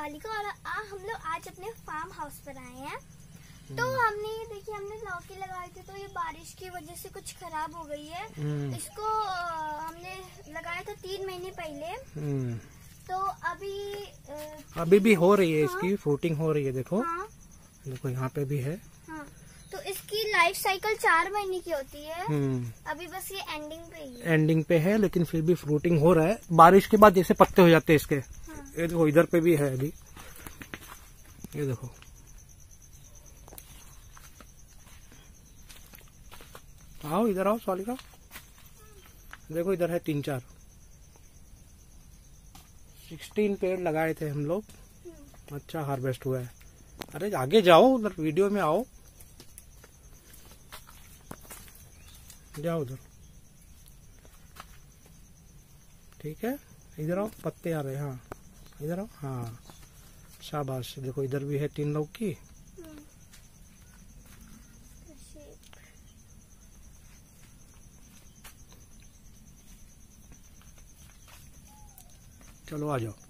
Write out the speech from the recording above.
स्वालिका और आ, हम लोग आज अपने फार्म हाउस पर आए हैं। तो हमने ये देखिए हमने लौकी लगाई थी तो ये बारिश की वजह से कुछ खराब हो गई है। हम्म, इसको हमने लगाया था तीन महीने पहले। हम्म। तो अभी अ, अभी भी हो रही है इसकी फ्रूटिंग हो रही है देखो। हाँ। देखो यहाँ पे भी है। हाँ। तो इसकी लाइफ साइकिल चार महीने की होती है। हम्म। अभी बस ये एंडिंग पे ही है। एंडिंग पे है लेकिन फिर भी फ्रूटिंग हो रहा है। बारिश के बाद जैसे पत्ते हो जाते हैं इसके। हाँ ये देखो, इधर पे भी है अभी। ये देखो। आओ, इधर आओ स्वालिका देखो, इधर है तीन चार। सिक्सटीन पेड़ लगाए थे हम लोग। अच्छा हार्वेस्ट हुआ है। अरे, आगे जाओ, उधर वीडियो में आओ। जाओ उधर। ठीक है? इधर आओ, पत्ते आ रहे हैं हाँ। इधर आओ। हाँ शाबाश। देखो इधर भी है तीन लोग की। चलो आ जाओ।